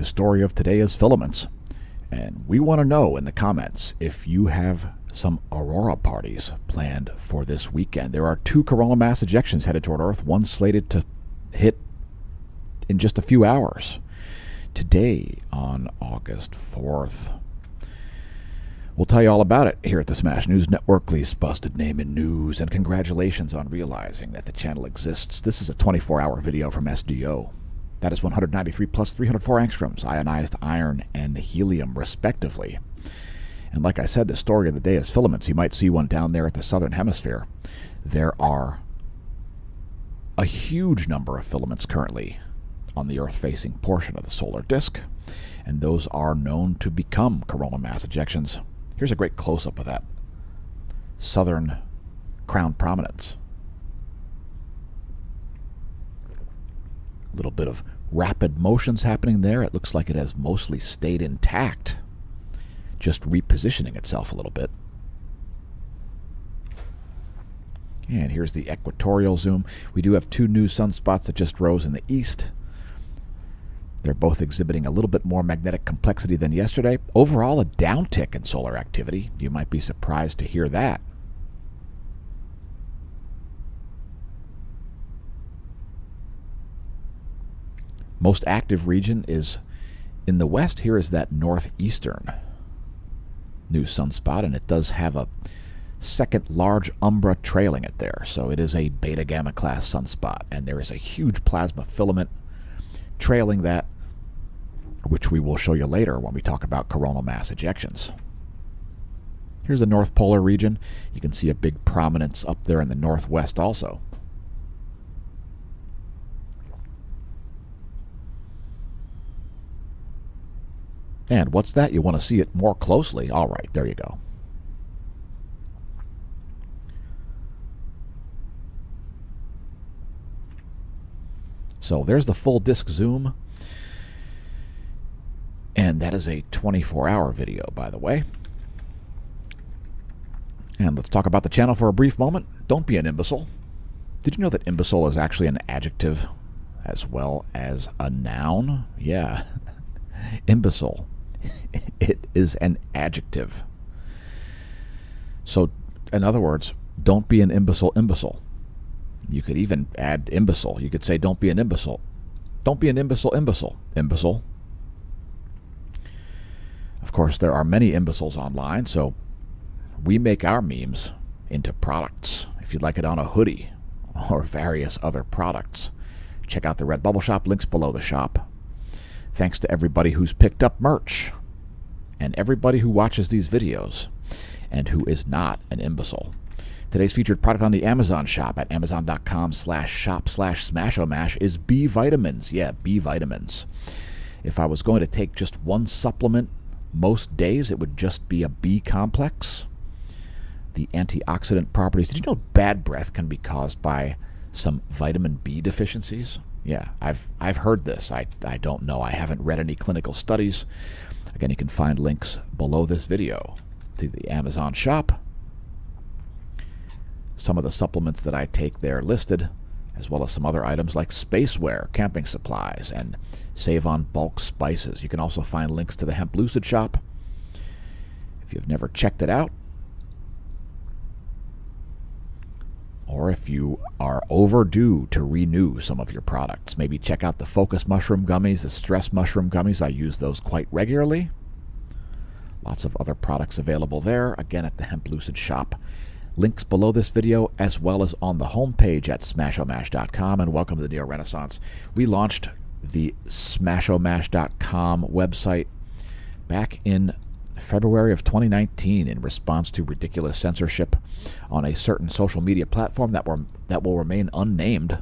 The story of today is filaments. And we want to know in the comments if you have some aurora parties planned for this weekend. There are two coronal mass ejections headed toward Earth, one slated to hit in just a few hours. Today on August 4th. We'll tell you all about it here at the Smash News Network, least busted name in news, and congratulations on realizing that the channel exists. This is a 24 hour video from SDO. That is 193 plus 304 angstroms, ionized iron and helium, respectively. And like I said, the story of the day is filaments. You might see one down there at the southern hemisphere. There are a huge number of filaments currently on the Earth facing portion of the solar disk, and those are known to become coronal mass ejections. Here's a great close up of that southern crown prominence. A little bit of rapid motions happening there. It looks like it has mostly stayed intact, just repositioning itself a little bit. And here's the equatorial zoom. We do have two new sunspots that just rose in the east. They're both exhibiting a little bit more magnetic complexity than yesterday. Overall, a downtick in solar activity. You might be surprised to hear that. Most active region is in the west. Here is that northeastern new sunspot, and it does have a second large umbra trailing it there. So it is a beta gamma class sunspot, and there is a huge plasma filament trailing that, which we will show you later when we talk about coronal mass ejections. Here's the North Polar region. You can see a big prominence up there in the northwest also. And what's that? You want to see it more closely. All right, there you go. So there's the full disk zoom. And that is a 24 hour video, by the way. And let's talk about the channel for a brief moment. Don't be an imbecile. Did you know that imbecile is actually an adjective as well as a noun? Yeah. imbecile it is an adjective. So, in other words, don't be an imbecile imbecile. You could even add imbecile. You could say, don't be an imbecile. Don't be an imbecile imbecile. Imbecile. Of course, there are many imbeciles online, so we make our memes into products. If you'd like it on a hoodie or various other products, check out the Redbubble shop, links below the shop. Thanks to everybody who's picked up merch and everybody who watches these videos and who is not an imbecile. Today's featured product on the Amazon shop at amazon.com slash shop slash smashomash is B vitamins. Yeah, B vitamins. If I was going to take just one supplement most days, it would just be a B complex. The antioxidant properties. Did you know bad breath can be caused by some vitamin B deficiencies? Yeah, I've I've heard this. I I don't know. I haven't read any clinical studies. Again, you can find links below this video to the Amazon shop. Some of the supplements that I take there listed, as well as some other items like spaceware, camping supplies, and save on bulk spices. You can also find links to the Hemp Lucid shop. If you've never checked it out, or if you are overdue to renew some of your products, maybe check out the Focus Mushroom Gummies, the Stress Mushroom Gummies. I use those quite regularly. Lots of other products available there, again at the Hemp Lucid shop. Links below this video as well as on the homepage at smashomash.com and welcome to the Neo Renaissance. We launched the smashomash.com website back in February of 2019 in response to ridiculous censorship on a certain social media platform that, were, that will remain unnamed.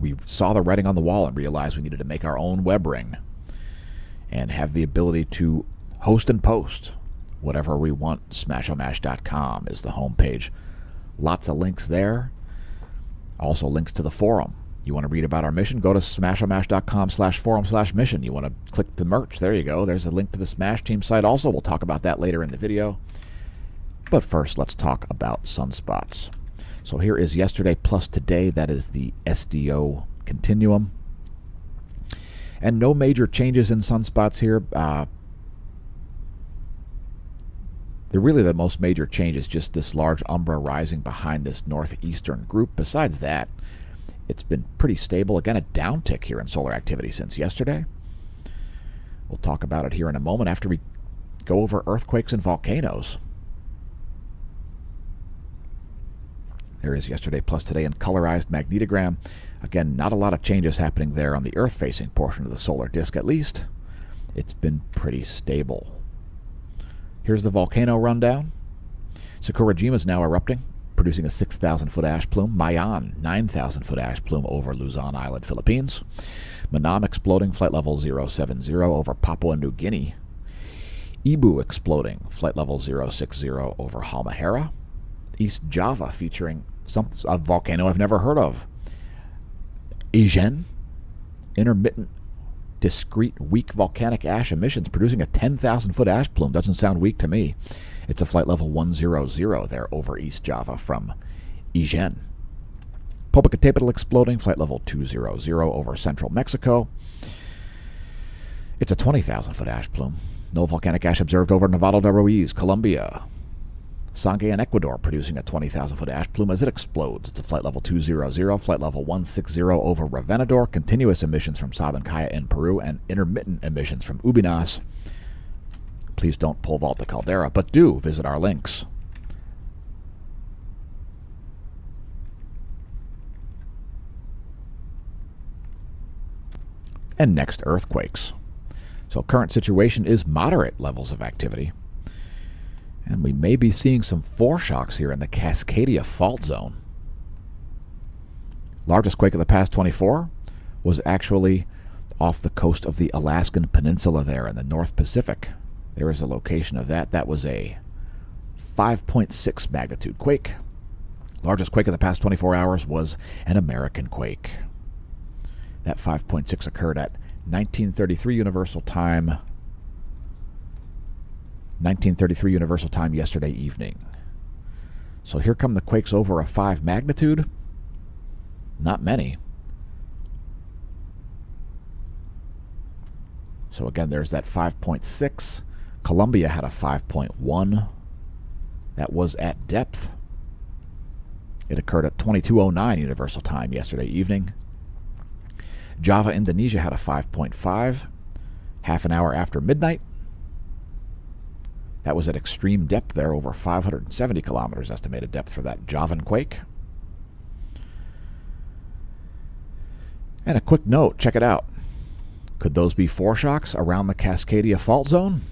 We saw the writing on the wall and realized we needed to make our own web ring and have the ability to host and post whatever we want. Smashomash.com is the homepage. Lots of links there. Also links to the forum you want to read about our mission? Go to smashomash.com slash forum slash mission. You want to click the merch? There you go. There's a link to the Smash Team site also. We'll talk about that later in the video. But first, let's talk about sunspots. So here is yesterday plus today. That is the SDO continuum. And no major changes in sunspots here. Uh, the really the most major change is just this large umbra rising behind this northeastern group. Besides that, it's been pretty stable. Again, a downtick here in solar activity since yesterday. We'll talk about it here in a moment after we go over earthquakes and volcanoes. There is yesterday plus today in colorized magnetogram. Again, not a lot of changes happening there on the Earth facing portion of the solar disk, at least. It's been pretty stable. Here's the volcano rundown. Sakurajima is now erupting, producing a 6,000 foot ash plume. Mayon, 9,000 foot ash plume over Luzon Island, Philippines. Manam exploding, flight level 070 over Papua New Guinea. Ibu exploding, flight level 060 over Halmahera. East Java featuring some a volcano I've never heard of. Ijen, intermittent, discrete, weak volcanic ash emissions producing a 10,000 foot ash plume. Doesn't sound weak to me. It's a flight level 100 there over East Java from Ijen. Popocatépetl exploding, flight level 200 over central Mexico. It's a 20,000 foot ash plume. No volcanic ash observed over Nevado de Ruiz, Colombia. Sangay in Ecuador producing a 20,000 foot ash plume as it explodes. It's a flight level 200, flight level 160 over Reventador, continuous emissions from Sabancaya in Peru, and intermittent emissions from Ubinas. Please don't pull vault the caldera, but do visit our links. And next, earthquakes. So, current situation is moderate levels of activity. And we may be seeing some foreshocks here in the Cascadia fault zone. Largest quake of the past 24 was actually off the coast of the Alaskan Peninsula there in the North Pacific. There is a location of that. That was a 5.6 magnitude quake. Largest quake of the past 24 hours was an American quake. That 5.6 occurred at 1933 Universal Time 1933 Universal Time yesterday evening. So here come the quakes over a 5 magnitude. Not many. So again, there's that 5.6. Colombia had a 5.1. That was at depth. It occurred at 2209 Universal Time yesterday evening. Java, Indonesia had a 5.5 half an hour after midnight. That was at extreme depth there, over 570 kilometers estimated depth for that Javan quake. And a quick note, check it out. Could those be foreshocks around the Cascadia fault zone?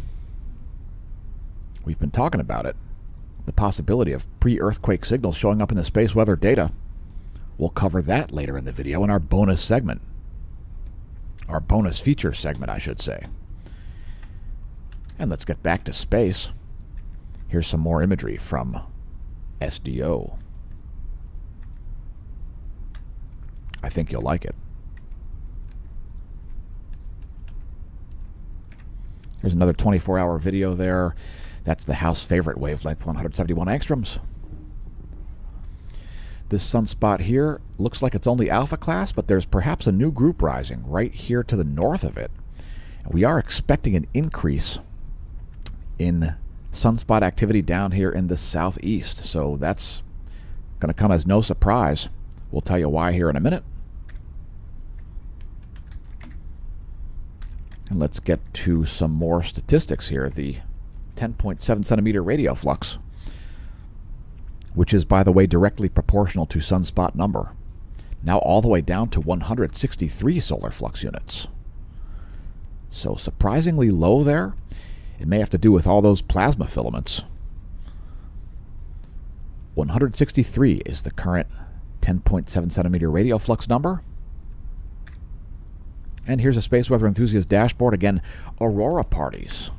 We've been talking about it. The possibility of pre-earthquake signals showing up in the space weather data. We'll cover that later in the video in our bonus segment. Our bonus feature segment, I should say. And let's get back to space. Here's some more imagery from SDO. I think you'll like it. Here's another 24 hour video there. That's the house favorite wavelength, 171 angstroms. This sunspot here looks like it's only alpha class, but there's perhaps a new group rising right here to the north of it. And we are expecting an increase in sunspot activity down here in the southeast. So that's going to come as no surprise. We'll tell you why here in a minute. And let's get to some more statistics here. The 10.7 centimeter radio flux, which is, by the way, directly proportional to sunspot number, now all the way down to 163 solar flux units. So surprisingly low there. It may have to do with all those plasma filaments. 163 is the current 10.7 centimeter radio flux number. And here's a space weather enthusiast dashboard. Again, aurora parties.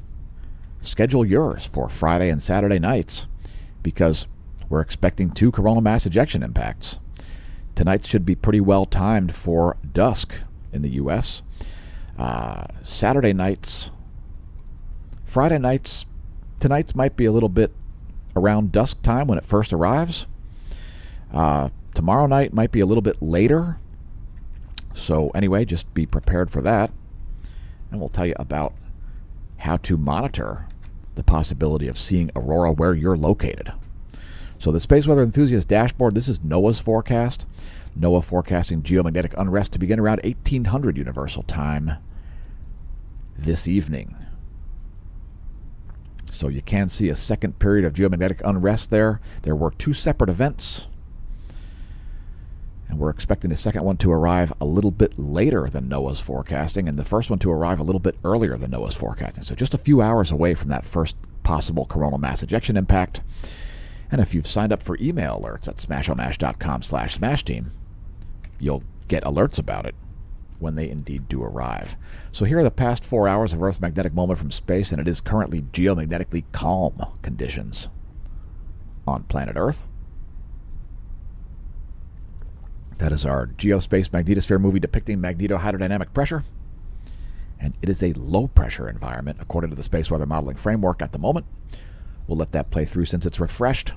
Schedule yours for Friday and Saturday nights because we're expecting two coronal mass ejection impacts. Tonight should be pretty well timed for dusk in the U.S. Uh, Saturday nights Friday nights, tonight's might be a little bit around dusk time when it first arrives. Uh, tomorrow night might be a little bit later. So, anyway, just be prepared for that. and we'll tell you about how to monitor the possibility of seeing aurora where you're located. So, the Space Weather Enthusiast dashboard this is NOAA's forecast. NOAA forecasting geomagnetic unrest to begin around 1800 Universal Time this evening. So you can see a second period of geomagnetic unrest there. There were two separate events. And we're expecting the second one to arrive a little bit later than NOAA's forecasting, and the first one to arrive a little bit earlier than NOAA's forecasting. So just a few hours away from that first possible coronal mass ejection impact. And if you've signed up for email alerts at smashomash.com slash smashteam, you'll get alerts about it when they indeed do arrive. So here are the past four hours of Earth's magnetic moment from space, and it is currently geomagnetically calm conditions on planet Earth. That is our Geospace Magnetosphere movie depicting magnetohydrodynamic pressure. And it is a low pressure environment according to the space weather modeling framework at the moment. We'll let that play through since it's refreshed.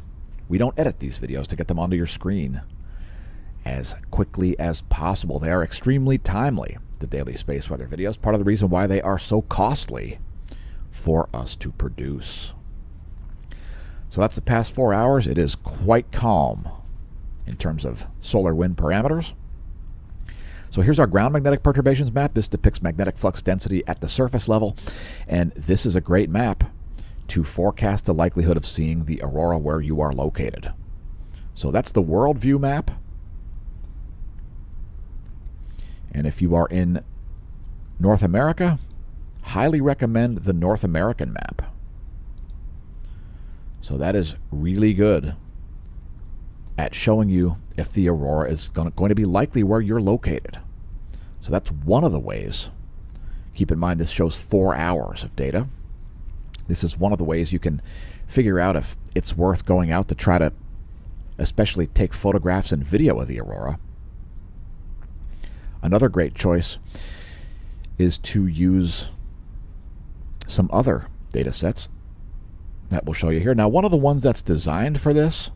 We don't edit these videos to get them onto your screen as quickly as possible. They are extremely timely, the daily space weather videos, part of the reason why they are so costly for us to produce. So that's the past four hours. It is quite calm in terms of solar wind parameters. So here's our ground magnetic perturbations map. This depicts magnetic flux density at the surface level. And this is a great map to forecast the likelihood of seeing the aurora where you are located. So that's the world view map. And if you are in North America, highly recommend the North American map. So that is really good at showing you if the aurora is going to be likely where you're located. So that's one of the ways. Keep in mind this shows four hours of data. This is one of the ways you can figure out if it's worth going out to try to especially take photographs and video of the aurora. Another great choice is to use some other data sets that we'll show you here. Now, one of the ones that's designed for this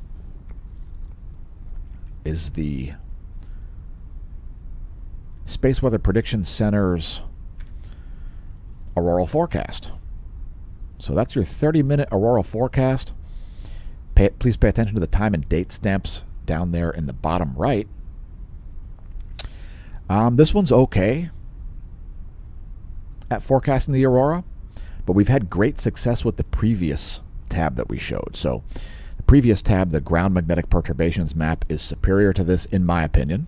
is the Space Weather Prediction Center's auroral forecast. So that's your 30 minute auroral forecast. Pay, please pay attention to the time and date stamps down there in the bottom right. Um, this one's okay at forecasting the aurora, but we've had great success with the previous tab that we showed. So previous tab, the ground magnetic perturbations map, is superior to this in my opinion.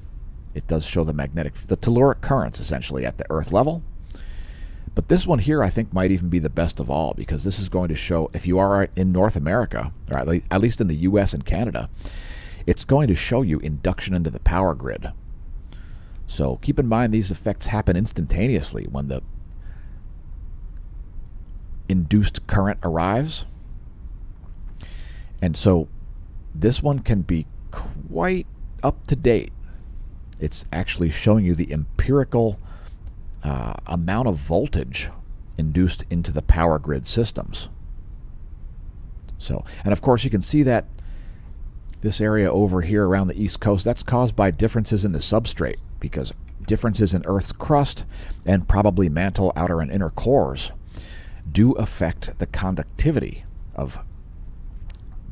It does show the magnetic, the telluric currents essentially at the Earth level. But this one here, I think, might even be the best of all because this is going to show if you are in North America, or at least in the US and Canada, it's going to show you induction into the power grid. So keep in mind these effects happen instantaneously when the induced current arrives. And so this one can be quite up to date. It's actually showing you the empirical uh, amount of voltage induced into the power grid systems. So, and of course you can see that this area over here around the east coast, that's caused by differences in the substrate because differences in Earth's crust and probably mantle, outer, and inner cores do affect the conductivity of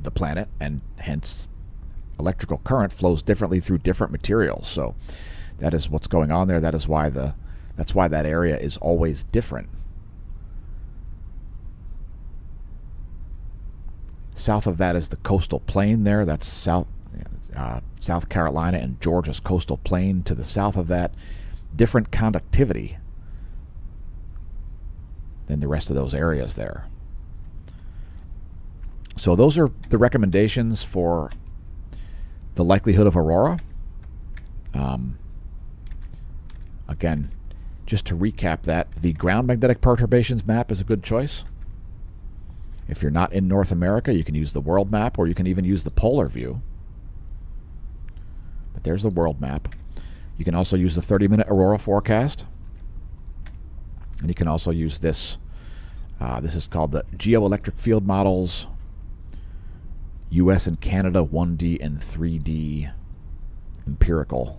the planet, and hence electrical current flows differently through different materials. So that is what's going on there. That is why the that's why that area is always different. South of that is the coastal plain there. That's south uh, South Carolina and Georgia's coastal plain to the south of that, different conductivity than the rest of those areas there. So those are the recommendations for the likelihood of aurora. Um, again, just to recap that, the ground magnetic perturbations map is a good choice. If you're not in North America, you can use the world map or you can even use the polar view. But there's the world map. You can also use the 30 minute aurora forecast. And you can also use this. Uh, this is called the Geoelectric Field Models US and Canada 1D and 3D empirical.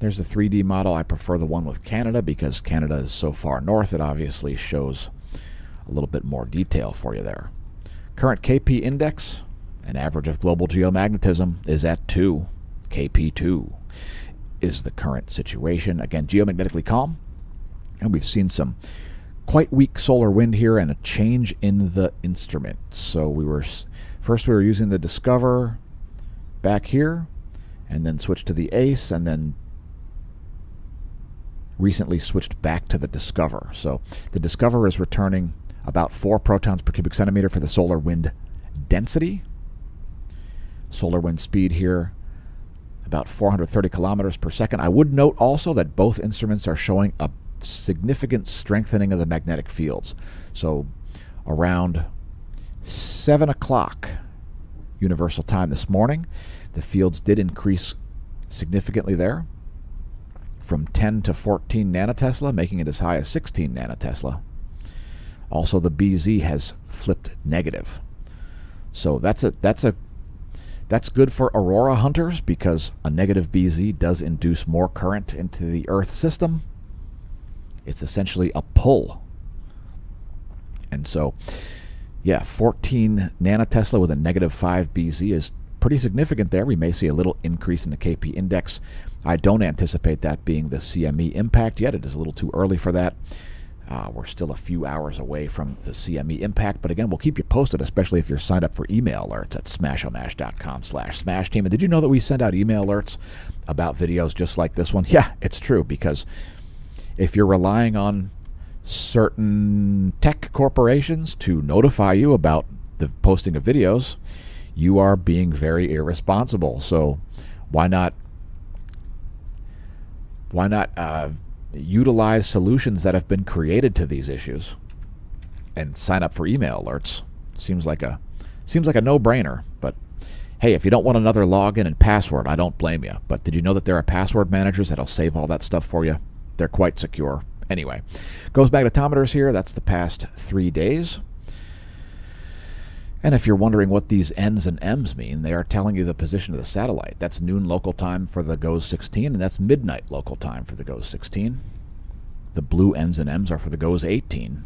There's the 3D model. I prefer the one with Canada because Canada is so far north, it obviously shows a little bit more detail for you there. Current KP index, an average of global geomagnetism, is at 2. KP2 is the current situation. Again, geomagnetically calm. And we've seen some quite weak solar wind here and a change in the instrument. So we were first we were using the DSCOVR back here and then switched to the ACE and then recently switched back to the DSCOVR. So the DSCOVR is returning about 4 protons per cubic centimeter for the solar wind density. Solar wind speed here about 430 kilometers per second. I would note also that both instruments are showing a significant strengthening of the magnetic fields. So around 7 o'clock universal time this morning, the fields did increase significantly there from 10 to 14 nanotesla, making it as high as 16 nanotesla. Also, the BZ has flipped negative. So that's a that's a that's good for aurora hunters because a negative BZ does induce more current into the Earth system. It's essentially a pull. And so, yeah, 14 nanotesla with a negative 5 BZ is pretty significant there. We may see a little increase in the KP index. I don't anticipate that being the CME impact yet. It is a little too early for that. Uh, we're still a few hours away from the CME impact, but again, we'll keep you posted, especially if you're signed up for email alerts at smashomash.com slash smash team. And did you know that we send out email alerts about videos just like this one? Yeah, it's true, because if you're relying on certain tech corporations to notify you about the posting of videos, you are being very irresponsible. So why not why not uh, utilize solutions that have been created to these issues and sign up for email alerts. Seems like a seems like a no-brainer, but hey, if you don't want another login and password, I don't blame you. But did you know that there are password managers that'll save all that stuff for you? They're quite secure. Anyway, GOES magnetometers here. That's the past three days. And if you're wondering what these N's and M's mean, they are telling you the position of the satellite. That's noon local time for the GOES 16, and that's midnight local time for the GOES 16. The blue N's and M's are for the GOES 18.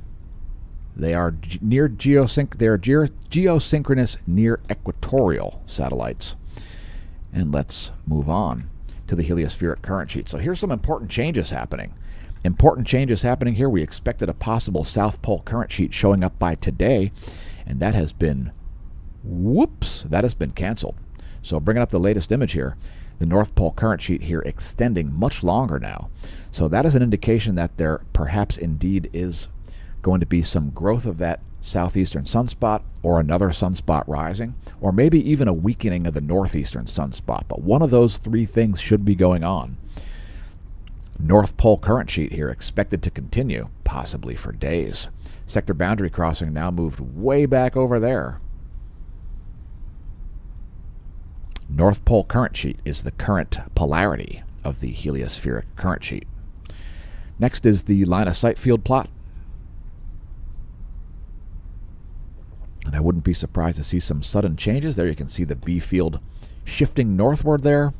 They are near geosynch they are ge geosynchronous near equatorial satellites. And let's move on to the heliospheric current sheet. So here's some important changes happening. Important changes happening here. We expected a possible South Pole current sheet showing up by today and that has been, whoops, that has been canceled. So bringing up the latest image here, the North Pole current sheet here extending much longer now. So that is an indication that there perhaps indeed is going to be some growth of that southeastern sunspot or another sunspot rising, or maybe even a weakening of the northeastern sunspot. But one of those three things should be going on. North Pole current sheet here expected to continue, possibly for days. Sector boundary crossing now moved way back over there. North Pole current sheet is the current polarity of the heliospheric current sheet. Next is the line of sight field plot. And I wouldn't be surprised to see some sudden changes. There you can see the B field shifting northward there.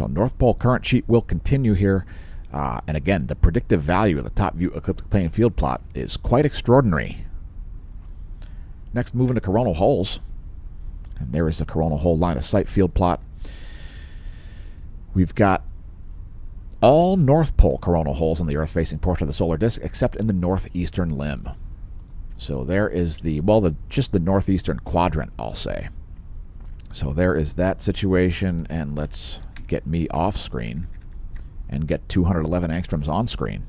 So North Pole current sheet will continue here. Uh, and again, the predictive value of the top view ecliptic plane field plot is quite extraordinary. Next, moving to coronal holes. And there is the coronal hole line of sight field plot. We've got all North Pole coronal holes in the Earth-facing portion of the solar disk, except in the northeastern limb. So there is the, well, the, just the northeastern quadrant, I'll say. So there is that situation, and let's get me off screen and get 211 angstroms on screen.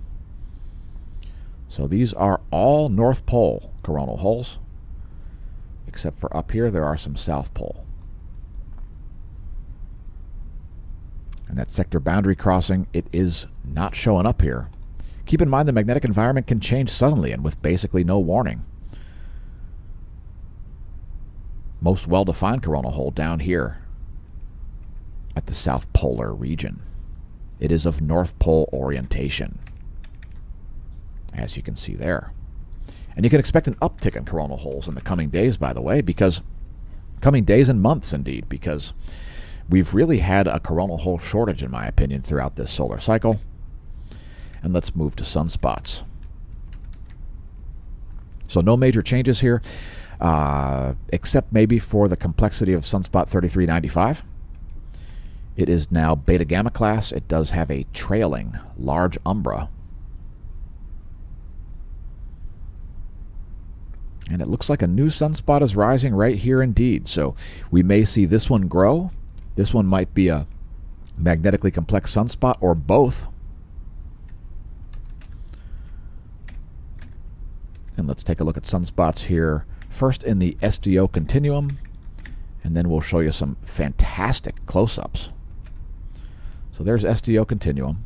So these are all North Pole coronal holes, except for up here there are some South Pole. And that sector boundary crossing, it is not showing up here. Keep in mind the magnetic environment can change suddenly and with basically no warning. Most well-defined coronal hole down here at the South Polar region. It is of North Pole orientation, as you can see there. And you can expect an uptick in coronal holes in the coming days, by the way, because coming days and months, indeed, because we've really had a coronal hole shortage, in my opinion, throughout this solar cycle. And let's move to sunspots. So no major changes here, uh, except maybe for the complexity of sunspot 3395. It is now beta gamma class. It does have a trailing large umbra. And it looks like a new sunspot is rising right here indeed. So we may see this one grow. This one might be a magnetically complex sunspot or both. And let's take a look at sunspots here. First in the SDO continuum, and then we'll show you some fantastic close-ups. So there's SDO Continuum.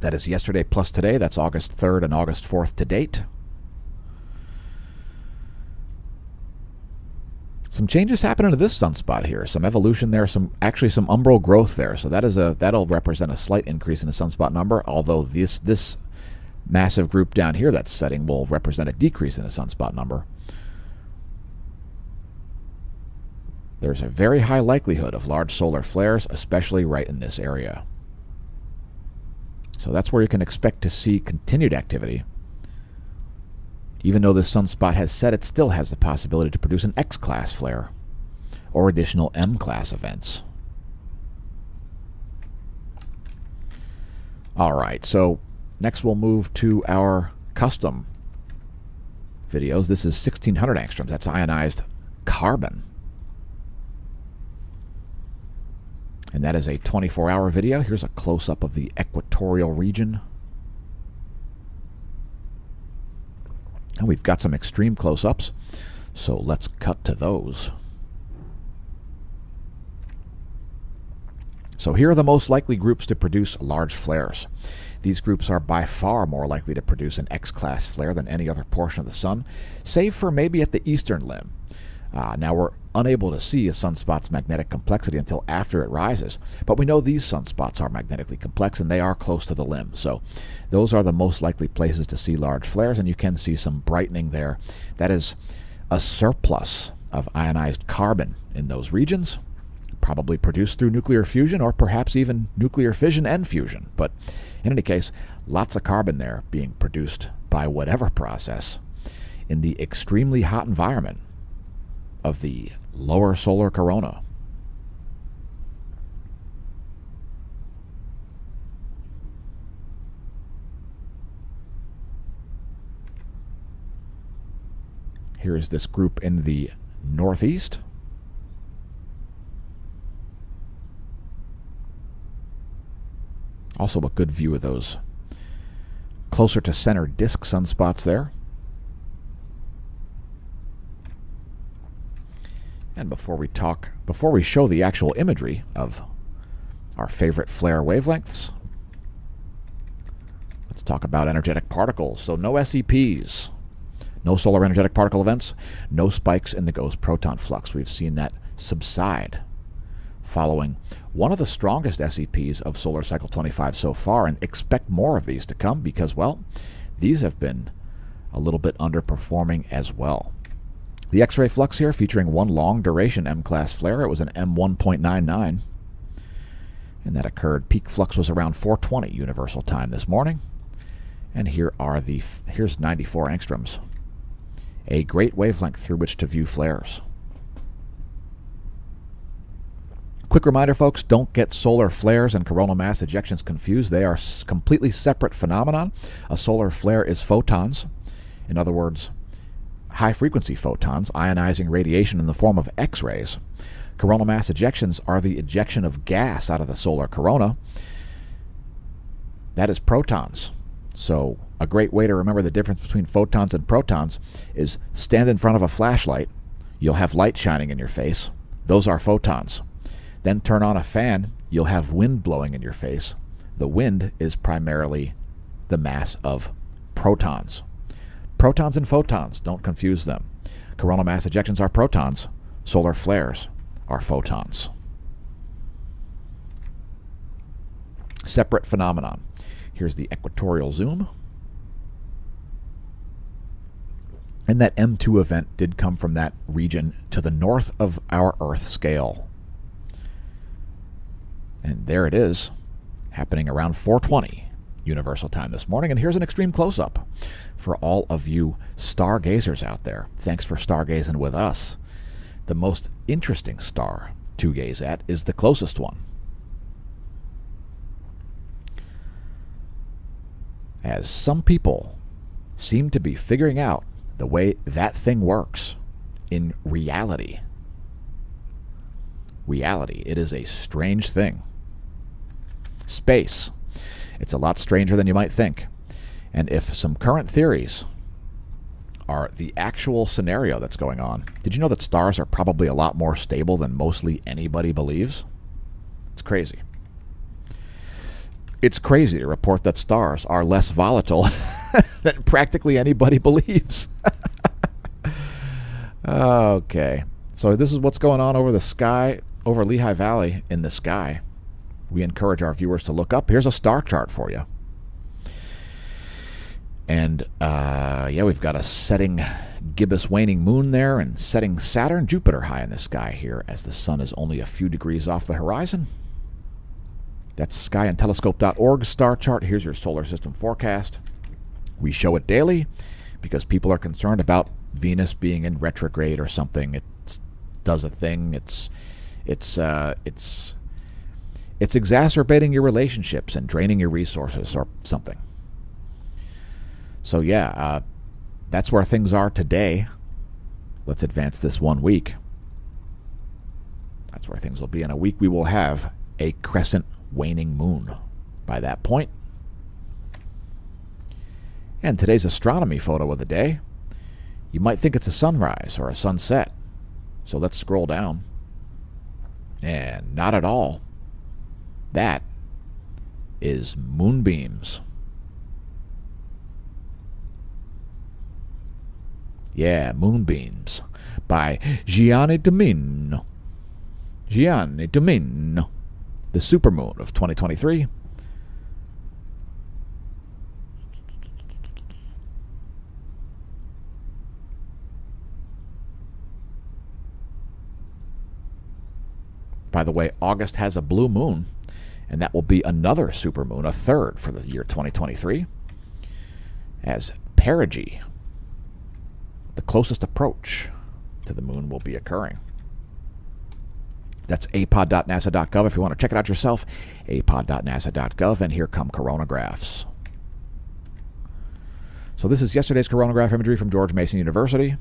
That is yesterday plus today. That's August 3rd and August 4th to date. Some changes happening to this sunspot here. Some evolution there. Some actually some umbral growth there. So that is a that'll represent a slight increase in the sunspot number. Although this this massive group down here that's setting will represent a decrease in the sunspot number. There's a very high likelihood of large solar flares, especially right in this area. So that's where you can expect to see continued activity. Even though this sunspot has set, it still has the possibility to produce an X-class flare or additional M-class events. All right, so next we'll move to our custom videos. This is 1600 angstroms. That's ionized carbon. And that is a 24 hour video. Here's a close up of the equatorial region. And we've got some extreme close ups, so let's cut to those. So here are the most likely groups to produce large flares. These groups are by far more likely to produce an X-class flare than any other portion of the Sun, save for maybe at the eastern limb. Uh, now we're unable to see a sunspot's magnetic complexity until after it rises, but we know these sunspots are magnetically complex and they are close to the limb. So those are the most likely places to see large flares, and you can see some brightening there. That is a surplus of ionized carbon in those regions, probably produced through nuclear fusion or perhaps even nuclear fission and fusion. But in any case, lots of carbon there being produced by whatever process in the extremely hot environment of the lower solar corona. Here is this group in the northeast. Also a good view of those closer to center disk sunspots there. And before we talk, before we show the actual imagery of our favorite flare wavelengths, let's talk about energetic particles. So no SEPs, no solar energetic particle events, no spikes in the GOES proton flux. We've seen that subside following one of the strongest SEPs of solar cycle 25 so far, and expect more of these to come because, well, these have been a little bit underperforming as well. The X-ray flux here featuring one long duration M-class flare. It was an M1.99. And that occurred, peak flux was around 420 universal time this morning. And here are the, here's 94 angstroms. A great wavelength through which to view flares. Quick reminder, folks, don't get solar flares and coronal mass ejections confused. They are completely separate phenomenon. A solar flare is photons. In other words, high frequency photons ionizing radiation in the form of X rays. Coronal mass ejections are the ejection of gas out of the solar corona. That is protons. So, a great way to remember the difference between photons and protons is stand in front of a flashlight. You'll have light shining in your face. Those are photons. Then turn on a fan. You'll have wind blowing in your face. The wind is primarily the mass of protons. Protons and photons, don't confuse them. Coronal mass ejections are protons. Solar flares are photons. Separate phenomenon. Here's the equatorial zoom. And that M2 event did come from that region to the north of our Earth scale. And there it is, happening around 420 Universal Time this morning. And here's an extreme close up for all of you stargazers out there. Thanks for stargazing with us. The most interesting star to gaze at is the closest one. As some people seem to be figuring out the way that thing works in reality. Reality, it is a strange thing. Space, it's a lot stranger than you might think. And if some current theories are the actual scenario that's going on, did you know that stars are probably a lot more stable than mostly anybody believes? It's crazy. It's crazy to report that stars are less volatile than practically anybody believes. okay. So this is what's going on over the sky, over Lehigh Valley in the sky. We encourage our viewers to look up. Here's a star chart for you. And uh, yeah, we've got a setting gibbous waning moon there and setting Saturn, Jupiter high in the sky here as the sun is only a few degrees off the horizon. That's skyandtelescope.org star chart. Here's your solar system forecast. We show it daily because people are concerned about Venus being in retrograde or something. It does a thing. It's it's uh, it's it's exacerbating your relationships and draining your resources or something. So yeah, uh, that's where things are today. Let's advance this one week. That's where things will be. In a week, we will have a crescent waning moon by that point. And today's astronomy photo of the day, you might think it's a sunrise or a sunset. So let's scroll down. And not at all. That is moonbeams. Yeah, Moonbeams by Gianni Domino. Gianni Domino. The supermoon of 2023. By the way, August has a blue moon, and that will be another supermoon, a third for the year 2023, as perigee the closest approach to the moon will be occurring. That's apod.nasa.gov if you want to check it out yourself. apod.nasa.gov, and here come coronagraphs. So this is yesterday's coronagraph imagery from George Mason University.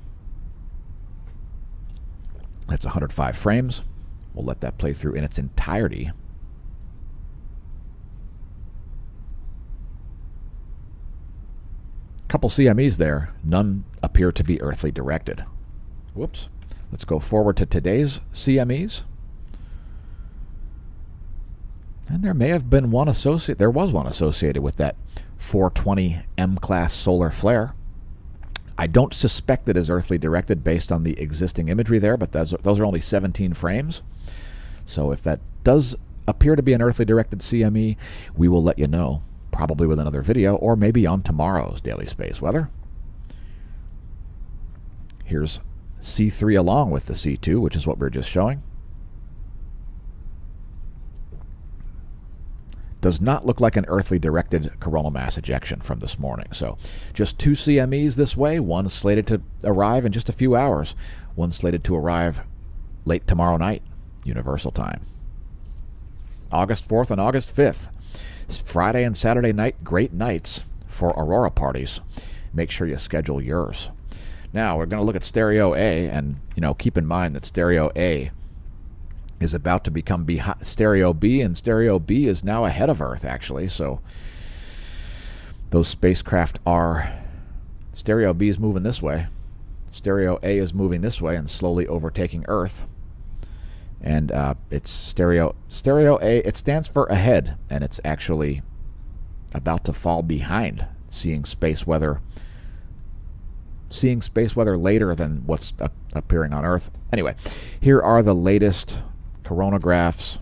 That's 105 frames. We'll let that play through in its entirety. Couple CMEs there. None appear to be earthly directed. Whoops. Let's go forward to today's CMEs. And there may have been one associated, there was one associated with that 420 M class solar flare. I don't suspect it is earthly directed based on the existing imagery there, but those, those are only 17 frames. So if that does appear to be an earthly directed CME, we will let you know probably with another video, or maybe on tomorrow's Daily Space Weather. Here's C3 along with the C2, which is what we are just showing. Does not look like an earthly directed coronal mass ejection from this morning. So just two CMEs this way, one slated to arrive in just a few hours, one slated to arrive late tomorrow night, Universal Time. August 4th and August 5th. Friday and Saturday night, great nights for Aurora parties. Make sure you schedule yours. Now we're going to look at Stereo A, and you know, keep in mind that Stereo A is about to become Stereo B, and Stereo B is now ahead of Earth, actually. So those spacecraft are Stereo B is moving this way, Stereo A is moving this way, and slowly overtaking Earth and uh, it's stereo stereo A. It stands for ahead, and it's actually about to fall behind. Seeing space weather, seeing space weather later than what's appearing on Earth. Anyway, here are the latest coronagraphs.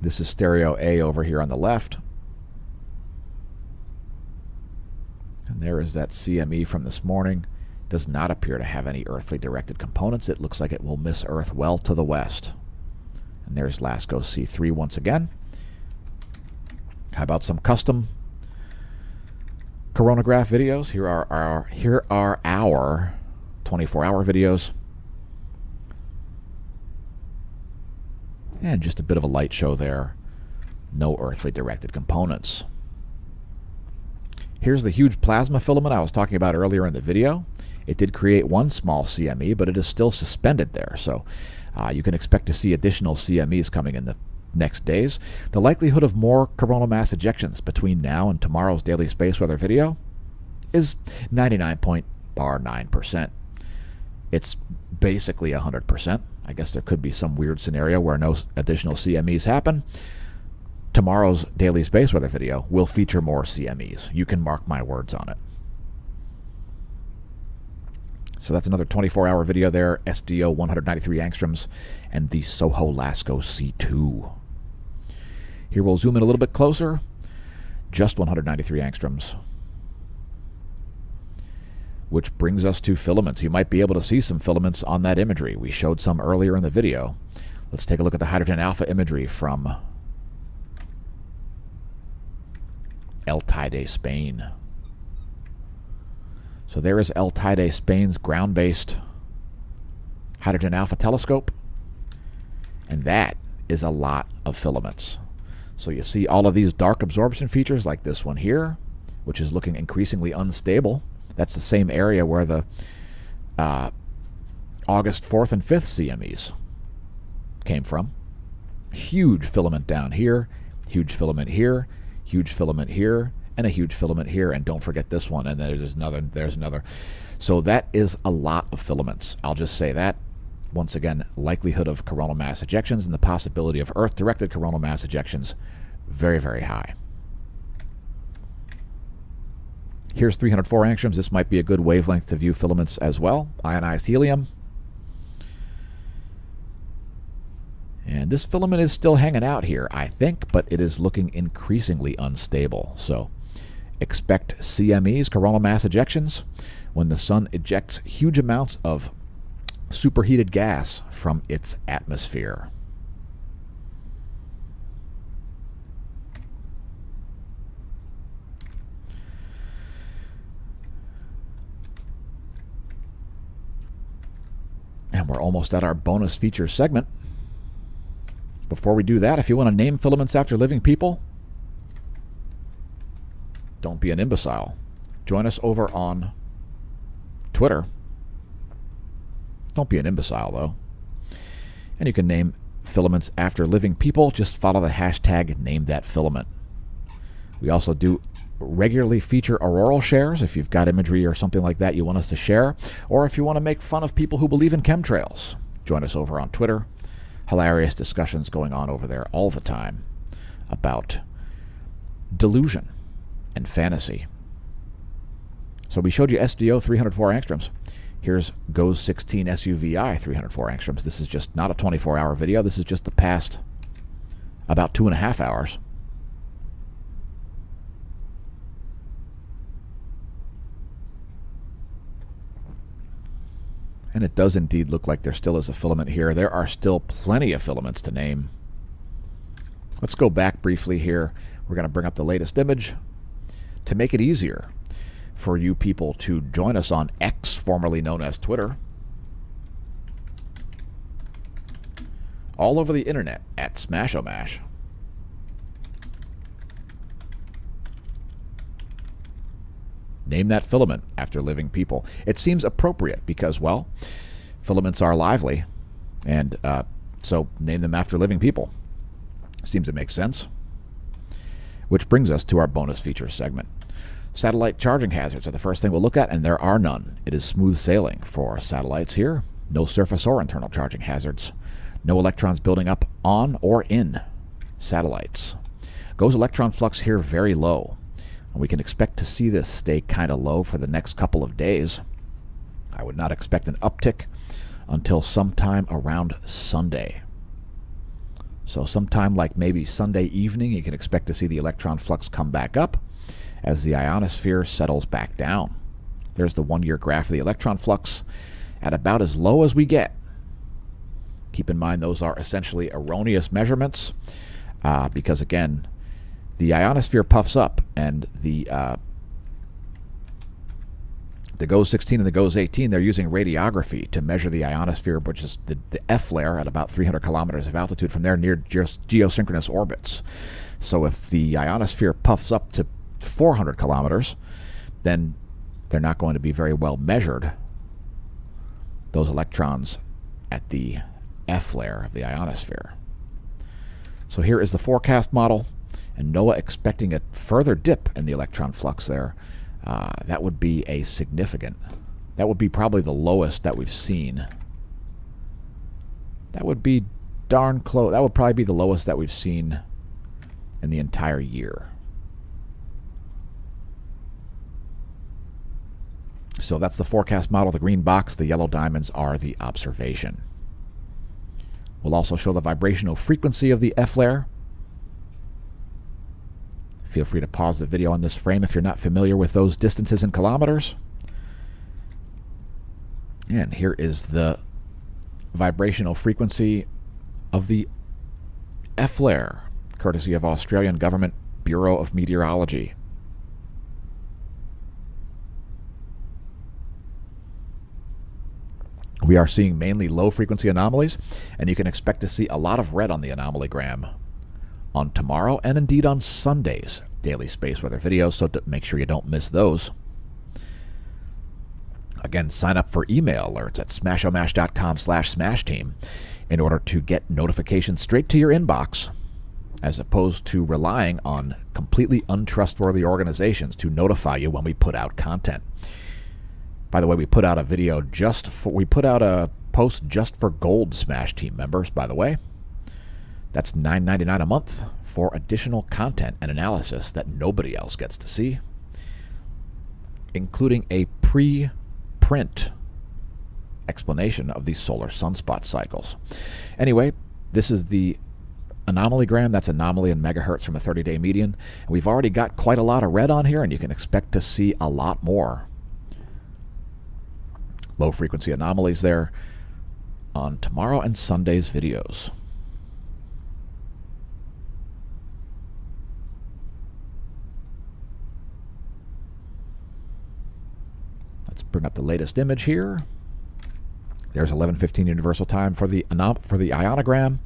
This is stereo A over here on the left. And there is that CME from this morning. Does not appear to have any earthly directed components. It looks like it will miss Earth well to the west. And there's LASCO C3 once again. How about some custom coronagraph videos? Here are our here are our 24-hour videos. And just a bit of a light show there. No earthly directed components. Here's the huge plasma filament I was talking about earlier in the video. It did create one small CME, but it is still suspended there. So uh, you can expect to see additional CMEs coming in the next days. The likelihood of more coronal mass ejections between now and tomorrow's daily space weather video is 99.9%. It's basically 100%. I guess there could be some weird scenario where no additional CMEs happen tomorrow's daily space weather video will feature more CMEs. You can mark my words on it. So that's another 24 hour video there. SDO 193 angstroms and the Soho Lasco C2. Here we'll zoom in a little bit closer. Just 193 angstroms. Which brings us to filaments. You might be able to see some filaments on that imagery. We showed some earlier in the video. Let's take a look at the hydrogen alpha imagery from El Teide, Spain. So there is El Teide, Spain's ground based hydrogen alpha telescope. And that is a lot of filaments. So you see all of these dark absorption features like this one here, which is looking increasingly unstable. That's the same area where the uh, August 4th and 5th CMEs came from. Huge filament down here, huge filament here, huge filament here, and a huge filament here, and don't forget this one, and there's another, there's another. So that is a lot of filaments. I'll just say that. Once again, likelihood of coronal mass ejections and the possibility of Earth-directed coronal mass ejections very, very high. Here's 304 angstroms. This might be a good wavelength to view filaments as well. Ionized helium, And this filament is still hanging out here, I think, but it is looking increasingly unstable. So expect CMEs, coronal mass ejections, when the sun ejects huge amounts of superheated gas from its atmosphere. And we're almost at our bonus feature segment. Before we do that, if you want to name filaments after living people, don't be an imbecile. Join us over on Twitter. Don't be an imbecile, though. And you can name filaments after living people. Just follow the hashtag name that filament. We also do regularly feature auroral shares if you've got imagery or something like that you want us to share, or if you want to make fun of people who believe in chemtrails. Join us over on Twitter hilarious discussions going on over there all the time about delusion and fantasy. So we showed you SDO 304 angstroms. Here's GOES 16 SUVI 304 angstroms. This is just not a 24 hour video. This is just the past about two and a half hours. And it does indeed look like there still is a filament here. There are still plenty of filaments to name. Let's go back briefly here. We're going to bring up the latest image to make it easier for you people to join us on X, formerly known as Twitter. All over the internet at Smashomash. Name that filament after living people. It seems appropriate because, well, filaments are lively, and uh, so name them after living people. Seems to make sense. Which brings us to our bonus features segment. Satellite charging hazards are the first thing we'll look at, and there are none. It is smooth sailing for satellites here. No surface or internal charging hazards. No electrons building up on or in satellites. GOES electron flux here very low. We can expect to see this stay kind of low for the next couple of days. I would not expect an uptick until sometime around Sunday. So, sometime like maybe Sunday evening, you can expect to see the electron flux come back up as the ionosphere settles back down. There's the one year graph of the electron flux at about as low as we get. Keep in mind, those are essentially erroneous measurements uh, because, again, the ionosphere puffs up and the uh, the GOES 16 and the GOES 18, they're using radiography to measure the ionosphere, which is the, the F layer at about 300 kilometers of altitude from there near geosynchronous orbits. So if the ionosphere puffs up to 400 kilometers, then they're not going to be very well measured, those electrons at the F layer of the ionosphere. So here is the forecast model, and NOAA expecting a further dip in the electron flux there. Uh, that would be a significant, that would be probably the lowest that we've seen. That would be darn close. That would probably be the lowest that we've seen in the entire year. So that's the forecast model. The green box, the yellow diamonds are the observation. We'll also show the vibrational frequency of the F layer. Feel free to pause the video on this frame if you're not familiar with those distances in kilometers. And here is the vibrational frequency of the F layer, courtesy of Australian Government Bureau of Meteorology. We are seeing mainly low frequency anomalies, and you can expect to see a lot of red on the anomalygram on tomorrow and indeed on Sunday's daily space weather videos, so make sure you don't miss those. Again, sign up for email alerts at smashomash.com slash smashteam in order to get notifications straight to your inbox, as opposed to relying on completely untrustworthy organizations to notify you when we put out content. By the way, we put out a video just for, we put out a post just for Gold Smash Team members, by the way. That's $9.99 a month for additional content and analysis that nobody else gets to see, including a pre print explanation of these solar sunspot cycles. Anyway, this is the anomaly anomalygram. That's anomaly in megahertz from a 30 day median. And we've already got quite a lot of red on here, and you can expect to see a lot more low frequency anomalies there on tomorrow and Sunday's videos. Let's bring up the latest image here. There's 11:15 universal time for the for the ionogram,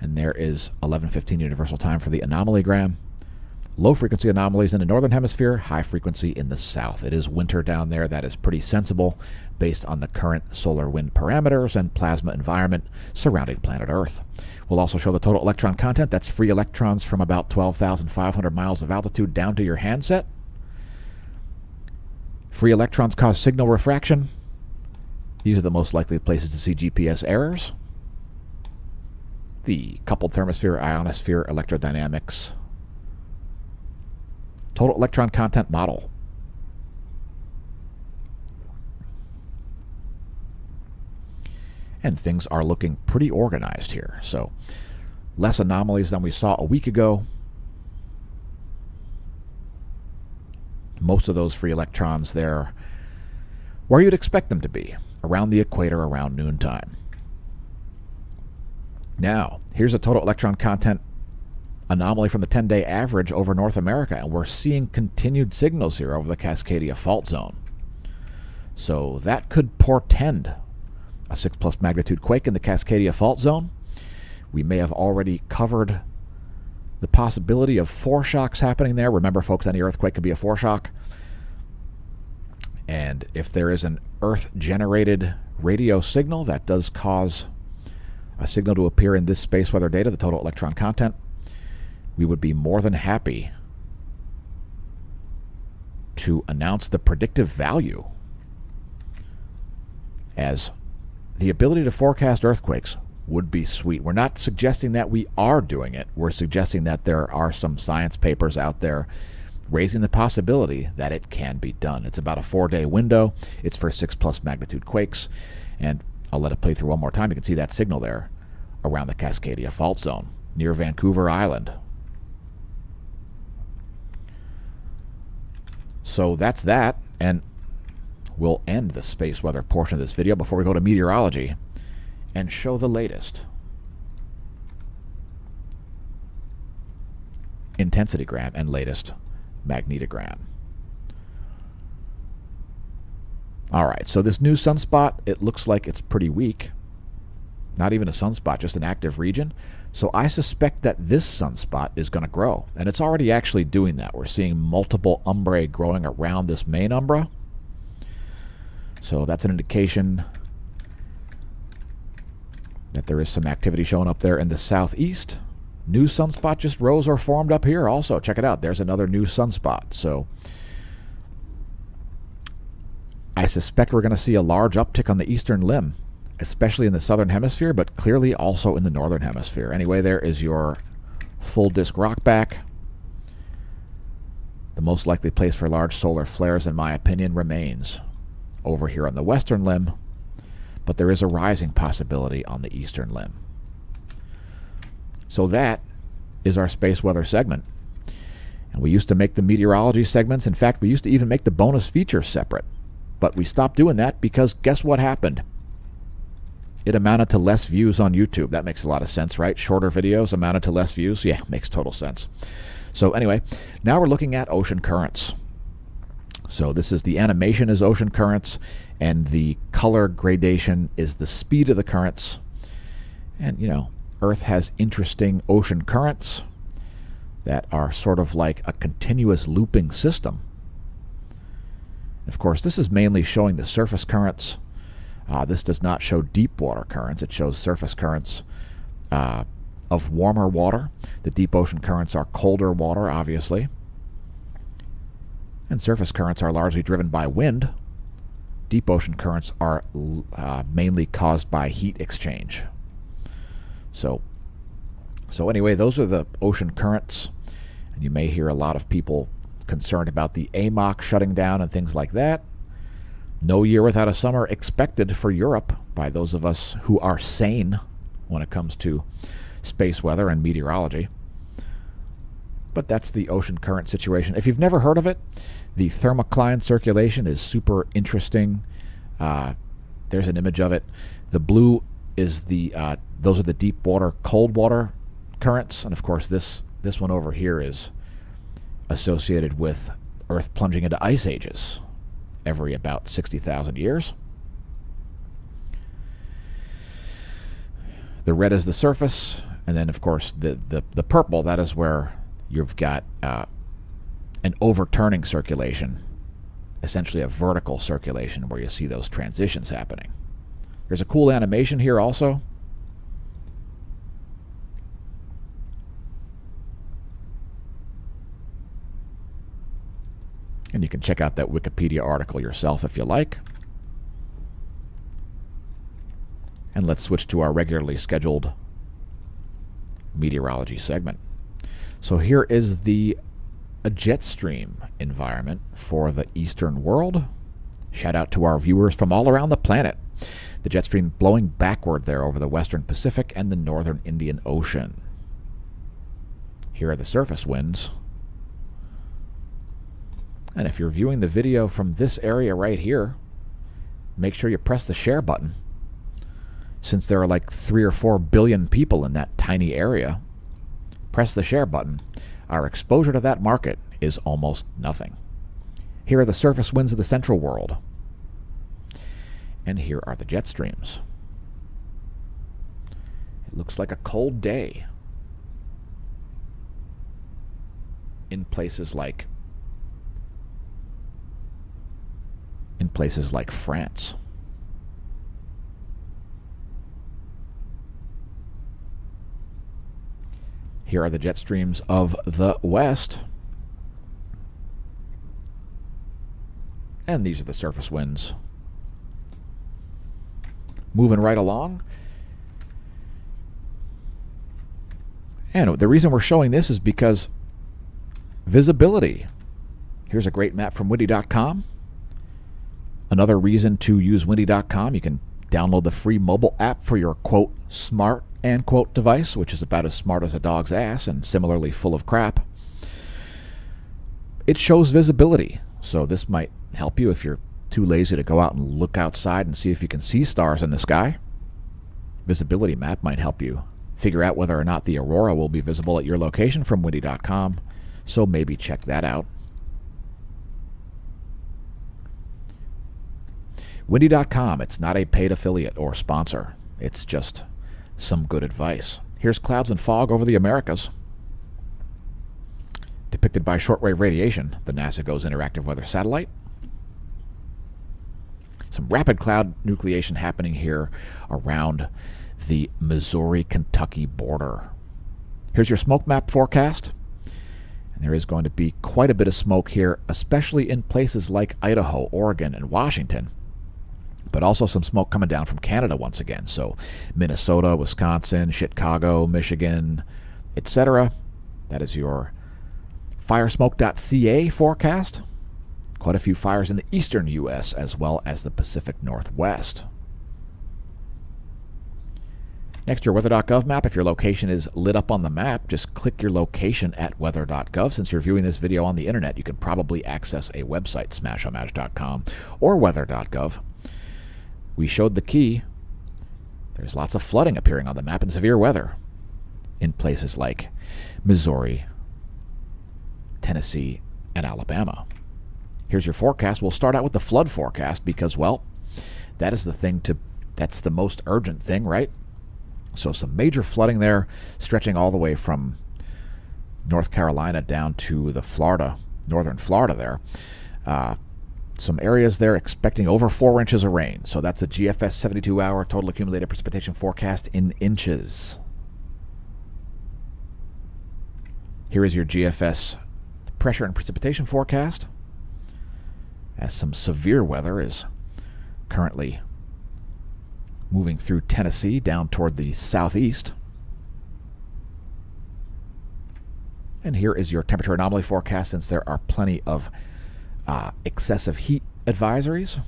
and there is 11:15 universal time for the anomalygram. Low frequency anomalies in the northern hemisphere, high frequency in the south. It is winter down there. That is pretty sensible based on the current solar wind parameters and plasma environment surrounding planet Earth. We'll also show the total electron content. That's free electrons from about 12,500 miles of altitude down to your handset. Free electrons cause signal refraction. These are the most likely places to see GPS errors. The coupled thermosphere, ionosphere, electrodynamics, Total electron content model. And things are looking pretty organized here. So less anomalies than we saw a week ago. Most of those free electrons there where you'd expect them to be, around the equator around noontime. Now, here's a total electron content anomaly from the 10 day average over North America, and we're seeing continued signals here over the Cascadia fault zone. So that could portend a 6 plus magnitude quake in the Cascadia fault zone. We may have already covered the possibility of foreshocks happening there. Remember, folks, any earthquake could be a foreshock. And if there is an Earth generated radio signal, that does cause a signal to appear in this space weather data, the total electron content we would be more than happy to announce the predictive value as the ability to forecast earthquakes would be sweet. We're not suggesting that we are doing it. We're suggesting that there are some science papers out there raising the possibility that it can be done. It's about a four day window. It's for six plus magnitude quakes. And I'll let it play through one more time. You can see that signal there around the Cascadia Fault Zone near Vancouver Island. So that's that. And we'll end the space weather portion of this video before we go to meteorology and show the latest intensitygram and latest magnetogram. All right, so this new sunspot, it looks like it's pretty weak. Not even a sunspot, just an active region. So I suspect that this sunspot is going to grow, and it's already actually doing that. We're seeing multiple umbrae growing around this main umbra. So that's an indication that there is some activity showing up there in the southeast. New sunspot just rose or formed up here also. Check it out. There's another new sunspot. So I suspect we're going to see a large uptick on the eastern limb, especially in the southern hemisphere, but clearly also in the northern hemisphere. Anyway, there is your full disk rockback. The most likely place for large solar flares, in my opinion, remains over here on the western limb, but there is a rising possibility on the eastern limb. So that is our space weather segment. And we used to make the meteorology segments. In fact, we used to even make the bonus features separate. But we stopped doing that because guess what happened? It amounted to less views on YouTube. That makes a lot of sense, right? Shorter videos amounted to less views. Yeah, makes total sense. So anyway, now we're looking at ocean currents. So this is the animation is ocean currents, and the color gradation is the speed of the currents. And you know, Earth has interesting ocean currents that are sort of like a continuous looping system. Of course, this is mainly showing the surface currents. Uh, this does not show deep water currents. It shows surface currents uh, of warmer water. The deep ocean currents are colder water, obviously. And surface currents are largely driven by wind. Deep ocean currents are uh, mainly caused by heat exchange. So, so anyway, those are the ocean currents. And you may hear a lot of people concerned about the AMOC shutting down and things like that. No year without a summer expected for Europe by those of us who are sane when it comes to space weather and meteorology. But that's the ocean current situation. If you've never heard of it, the thermohaline circulation is super interesting. Uh, there's an image of it. The blue is the uh, those are the deep water, cold water currents, and of course this this one over here is associated with Earth plunging into ice ages every about 60,000 years. The red is the surface, and then, of course, the, the, the purple, that is where you've got uh, an overturning circulation, essentially a vertical circulation where you see those transitions happening. There's a cool animation here also And you can check out that Wikipedia article yourself if you like. And let's switch to our regularly scheduled meteorology segment. So here is the a jet stream environment for the eastern world. Shout out to our viewers from all around the planet. The jet stream blowing backward there over the western Pacific and the northern Indian Ocean. Here are the surface winds. And if you're viewing the video from this area right here, make sure you press the share button. Since there are like 3 or 4 billion people in that tiny area, press the share button. Our exposure to that market is almost nothing. Here are the surface winds of the central world. And here are the jet streams. It looks like a cold day in places like in places like France. Here are the jet streams of the west. And these are the surface winds. Moving right along. And the reason we're showing this is because visibility. Here's a great map from windy.com. Another reason to use windy.com, you can download the free mobile app for your quote smart and quote device, which is about as smart as a dog's ass and similarly full of crap. It shows visibility, so this might help you if you're Too lazy to go out and look outside and see if you can see stars in the sky? Visibility map might help you figure out whether or not the aurora will be visible at your location from windy.com, so maybe check that out. Windy.com, it's not a paid affiliate or sponsor. It's just some good advice. Here's clouds and fog over the Americas. Depicted by shortwave radiation, the NASA GOES interactive weather satellite. Some rapid cloud nucleation happening here around the Missouri Kentucky border. Here's your smoke map forecast. And there is going to be quite a bit of smoke here, especially in places like Idaho, Oregon, and Washington. But also some smoke coming down from Canada once again. So Minnesota, Wisconsin, Chicago, Michigan, etc. That is your firesmoke.ca forecast. Quite a few fires in the eastern U.S. as well as the Pacific Northwest. Next, your weather.gov map. If your location is lit up on the map, just click your location at weather.gov. Since you're viewing this video on the internet, you can probably access a website, smashomash.com or weather.gov. We showed the key. There's lots of flooding appearing on the map in severe weather in places like Missouri, Tennessee, and Alabama. Here's your forecast. We'll start out with the flood forecast because, well, that is the thing to, that's the most urgent thing, right? So some major flooding there, stretching all the way from North Carolina down to the Florida, northern Florida there. Uh, some areas there expecting over four inches of rain. So that's a GFS 72 hour total accumulated precipitation forecast in inches. Here is your GFS pressure and precipitation forecast. As some severe weather is currently moving through Tennessee down toward the southeast. And here is your temperature anomaly forecast since there are plenty of uh, excessive heat advisories.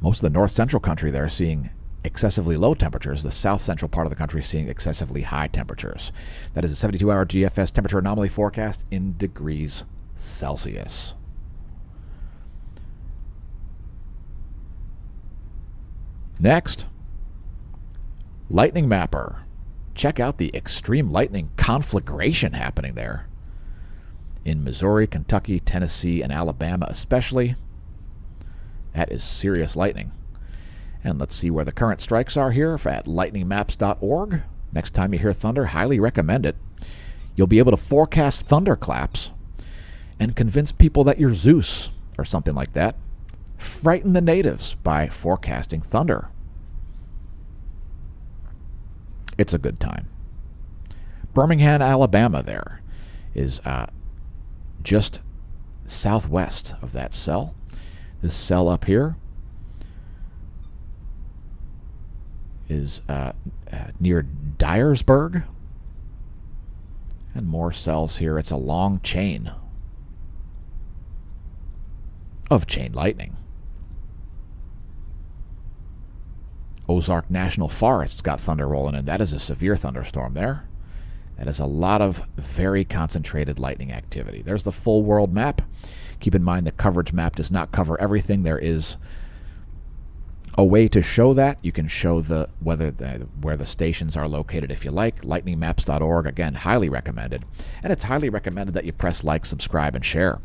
Most of the north central country there seeing excessively low temperatures. The south central part of the country seeing excessively high temperatures. That is a 72 hour GFS temperature anomaly forecast in degrees Celsius. Next, Lightning Mapper. Check out the extreme lightning conflagration happening there in Missouri, Kentucky, Tennessee, and Alabama, especially. That is serious lightning. And let's see where the current strikes are here at lightningmaps.org. Next time you hear thunder, highly recommend it. You'll be able to forecast thunderclaps and convince people that you're Zeus or something like that frighten the natives by forecasting thunder. It's a good time. Birmingham, Alabama, there is uh, just southwest of that cell. This cell up here is uh, uh, near Dyersburg. And more cells here. It's a long chain of chain lightning. Ozark National Forest's got thunder rolling in. That is a severe thunderstorm there. That is a lot of very concentrated lightning activity. There's the full world map. Keep in mind the coverage map does not cover everything. There is a way to show that. You can show the whether the, where the stations are located if you like. Lightningmaps.org again, highly recommended, and it's highly recommended that you press like, subscribe, and share,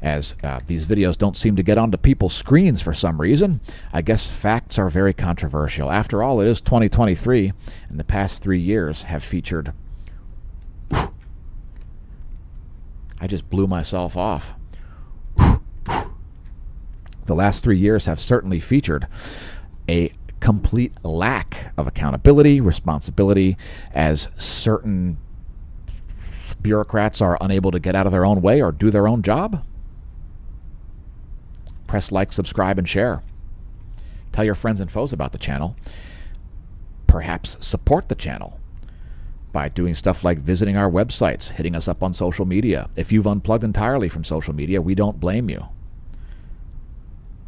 as uh, these videos don't seem to get onto people's screens for some reason. I guess facts are very controversial. After all, it is 2023, and the past three years have featured. I just blew myself off. The last three years have certainly featured a complete lack of accountability, responsibility, as certain bureaucrats are unable to get out of their own way or do their own job. Press like, subscribe, and share. Tell your friends and foes about the channel. Perhaps support the channel by doing stuff like visiting our websites, hitting us up on social media. If you've unplugged entirely from social media, we don't blame you.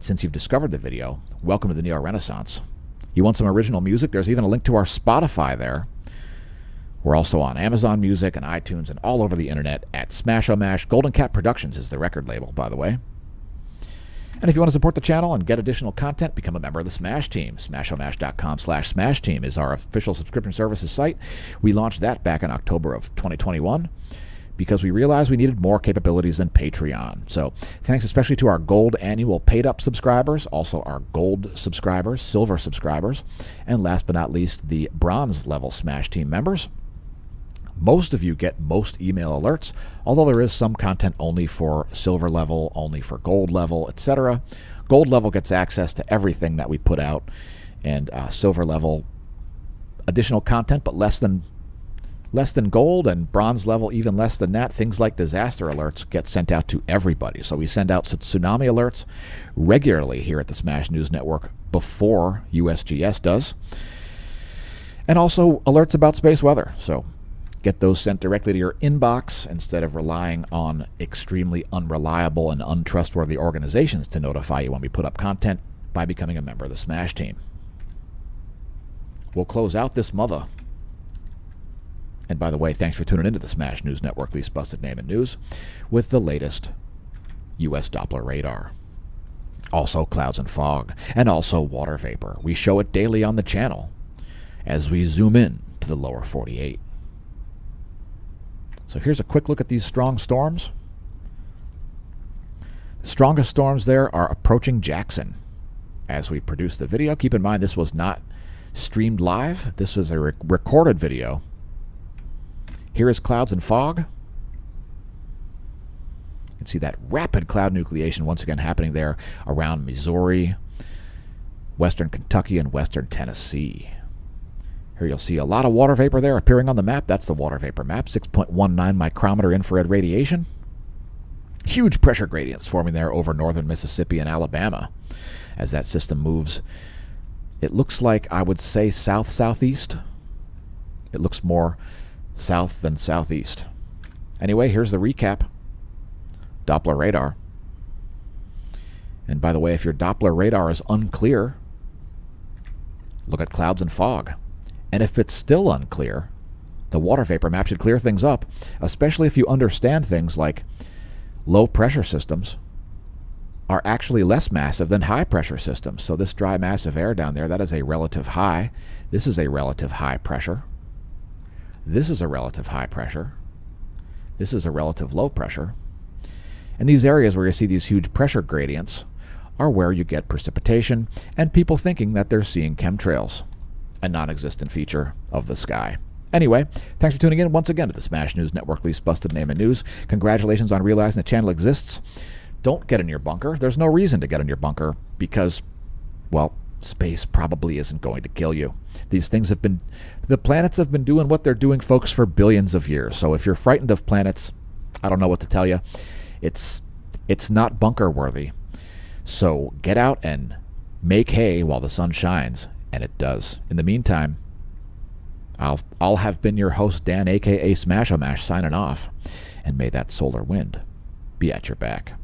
Since you've discovered the video, welcome to the Neo Renaissance. You want some original music? There's even a link to our Spotify there. We're also on Amazon Music and iTunes and all over the internet at Smash O Mash. Golden Cat Productions is the record label, by the way. And if you want to support the channel and get additional content, become a member of the Smash Team. SmashOmash.com slash Smash Team is our official subscription services site. We launched that back in October of 2021 because we realized we needed more capabilities than Patreon. So thanks especially to our gold annual paid up subscribers, also our gold subscribers, silver subscribers, and last but not least, the bronze level Smash Team members. Most of you get most email alerts, although there is some content only for silver level, only for gold level, etc. Gold level gets access to everything that we put out, and uh, silver level additional content, but less than less than gold, and bronze level even less than that. Things like disaster alerts get sent out to everybody. So we send out tsunami alerts regularly here at the Smash News Network before USGS does, and also alerts about space weather. So get those sent directly to your inbox instead of relying on extremely unreliable and untrustworthy organizations to notify you when we put up content by becoming a member of the Smash team. We'll close out this mother. And by the way, thanks for tuning into the Smash News Network, least busted name and news, with the latest U.S. Doppler radar. Also, clouds and fog, and also water vapor. We show it daily on the channel as we zoom in to the lower 48. So here's a quick look at these strong storms. The strongest storms there are approaching Jackson. As we produce the video, keep in mind this was not streamed live. This was a recorded video. Here is clouds and fog. You can see that rapid cloud nucleation once again happening there around Missouri, western Kentucky, and western Tennessee. Here you'll see a lot of water vapor there appearing on the map. That's the water vapor map, 6.19 micrometer infrared radiation. Huge pressure gradients forming there over northern Mississippi and Alabama as that system moves. It looks like, I would say, south-southeast. It looks more south than southeast. Anyway, here's the recap. Doppler radar. And by the way, if your Doppler radar is unclear, look at clouds and fog. And if it's still unclear, the water vapor map should clear things up, especially if you understand things like low pressure systems are actually less massive than high pressure systems. So this dry mass of air down there, that is a relative high. This is a relative high pressure. This is a relative high pressure. This is a relative low pressure. And these areas where you see these huge pressure gradients are where you get precipitation and people thinking that they're seeing chemtrails a non existent feature of the sky. Anyway, thanks for tuning in once again to the Smash News Network least busted name and news. Congratulations on realizing the channel exists. Don't get in your bunker. There's no reason to get in your bunker because, well, space probably isn't going to kill you. These things have been, the planets have been doing what they're doing, folks, for billions of years. So if you're frightened of planets, I don't know what to tell you. It's, it's not bunker worthy. So get out and make hay while the sun shines and it does. In the meantime, I'll I'll have been your host Dan aka Smash Mash signing off, and may that solar wind be at your back.